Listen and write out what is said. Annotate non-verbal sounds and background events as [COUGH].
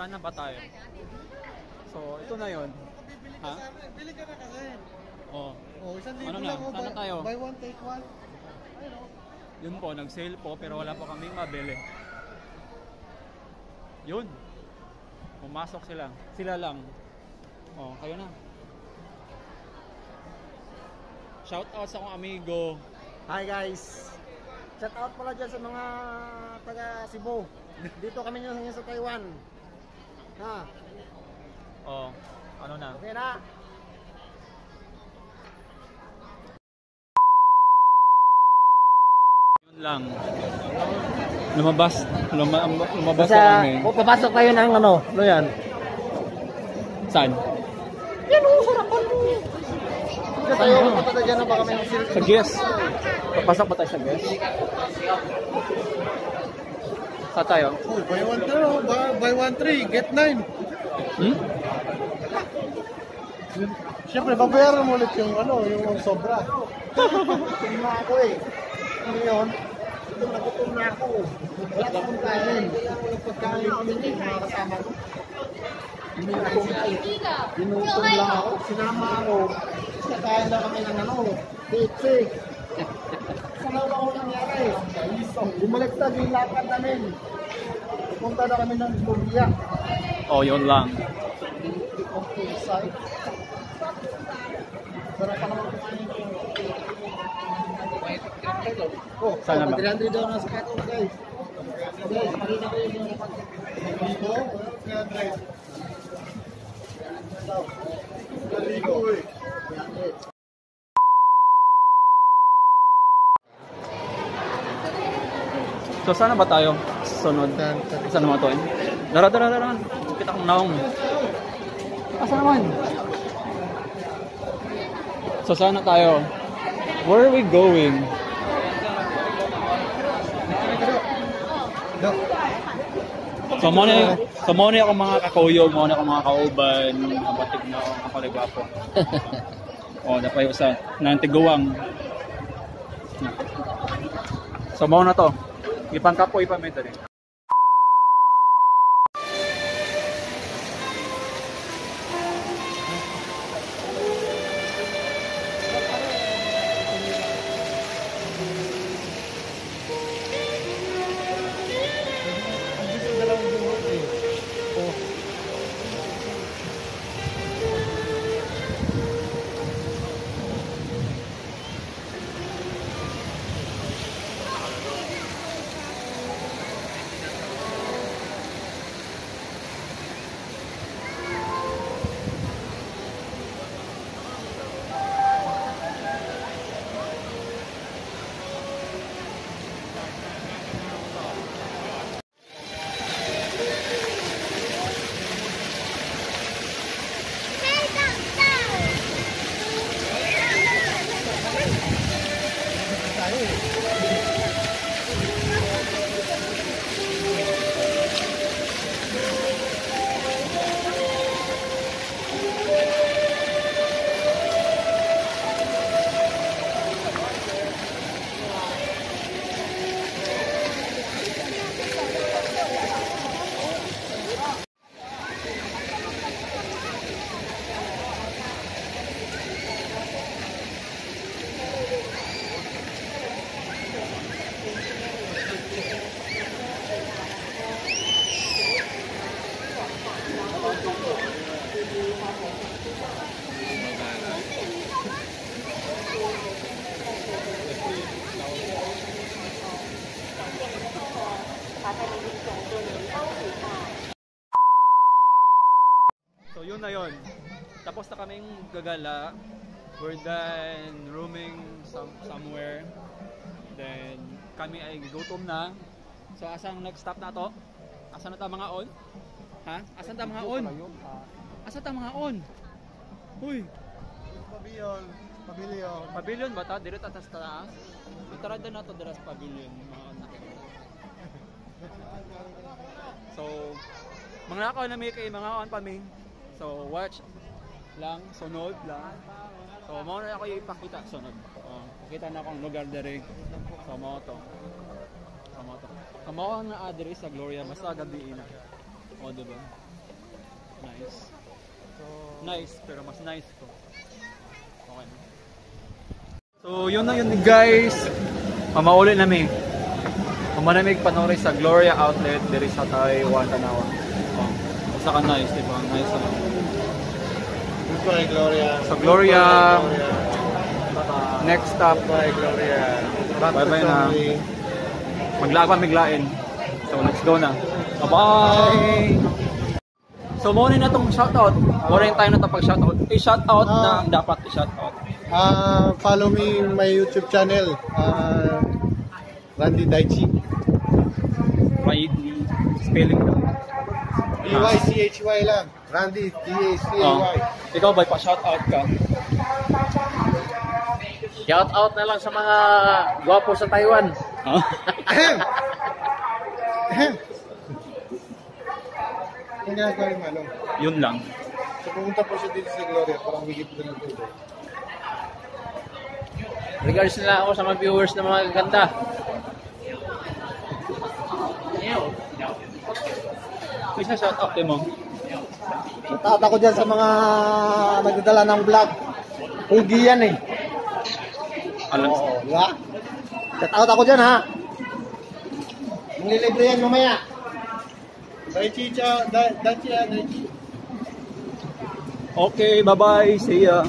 Saan na ba tayo? So, ito na yon. Bibili Ha? ka. Bili ka na kasi. Oh, Oh, isang libo Ano na? lang. oh, Saan na buy- tayo? Buy one, take one. Ayun yun po, nag-sale po pero wala pa kaming mabili. Yun. Pumasok sila. Sila lang. Oh, kayo na. Shout out sa akong amigo. Hi guys. Shout out pala dyan sa mga taga Cebu. Dito kami ngayon sa Taiwan. Ha, Oh, ano na? okay na. Yun lang. Lumabas, luma, lumabas na Sa, kami. kung papasok kayo ng ano, ano yan? Saan? Yan o, sarapan mo. Kasi tayo, papunta dyan na ba kami ng silk? Sa guest. Papasok ba tayo sa guest? Sa tayo? Oh, buy one, three, oh. buy, buy one, three, get nine. Hmm? Siyempre, babayaran mo ulit yung ano, yung sobra. Na ako eh. Ngayon, gutom na gutom na ako. Wala akong kain. Walang pagkain kami ng mga kasama ko. Ginutom lang ako. Sinama ako. Kasi kain lang kami ng ano, pizza. Sa lawa ko nangyari. Bumalik sa yung lakad namin. Punta na kami ng Lumbia. Oh, yun lang. Okay, side. Sarap pa naman kumain. Oh, Sana ba? 300 daw na sa kato, guys. Guys, marina ko yung mga Ligo? 300. Ligo eh. So, sana ba tayo? Sunod. Saan naman ito eh? Dara, dara, dara. Kita kong naong. Asa naman? So, sana tayo? Where are we going? So, mo na, so, mo ako mga kakuyo, mo na ako mga kauban, mga batig na ako, ako nagwapo. [LAUGHS] o, napay sa nantiguwang. So, mo na to. Ipangkapoy pa may tali. So yun na yun. Tapos na kaming gagala. We're done rooming some, somewhere. Then kami ay gutom na. So asang next stop na to? Asan na ta mga on? Ha? Asan ta mga on? Asan ta mga on? Uy, Pavilion. Pavilion. pavilion ba ta? Dire ta sa taas? Itarada na to dira sa pavilion. Mga on na. So, mga nakaw na may kay mga on pa may. So, watch lang, sunod lang. So, mo na ako ipakita sunod. Oh, pakita na akong lugar dere. So, mo to. So, mo to. So, mo ang address sa Gloria basta gabi na. O, diba? Nice. Nice, pero mas nice to. Okay na. So, yun na yun guys. Mamauli nami. Mamanamig panori sa Gloria Outlet diri sa Taiwan, Tanawa. Oh, basta ka nice, diba? Nice na. Goodbye, Gloria. Sa Gloria. Gloria. Next stop, Goodbye, Gloria. Back to Bye-bye na. maglaban miglain. So, let's go na. Bye-bye! So, muna na itong shoutout. Muna yung tayo na itong pag-shoutout. I-shoutout Ah. na ang dapat i-shoutout. Ah, follow me my YouTube channel. Ah, Randy Daichi. May spelling daw. D-Y-C-H-Y lang. Randy, D-A-C-A-Y. Oh. Ikaw ba, pa-shoutout ka? Shout out na lang sa mga gwapo sa Taiwan. Ha? Ahem! Ahem! Ang ginagawa ni Manong. Yun lang. So pumunta po siya dito sa Gloria, parang higit na lang dito. Regards na lang ako sa mga viewers na mga ganda. May isa shoutout din mo. Shoutout ako dyan sa mga nagdadala ng vlog. Pugi yan eh. Alam Oo, di ba? Shoutout ako dyan ha. Manglilibre yan mamaya. Daichi, daichi, daichi. Okay, bye-bye. See ya.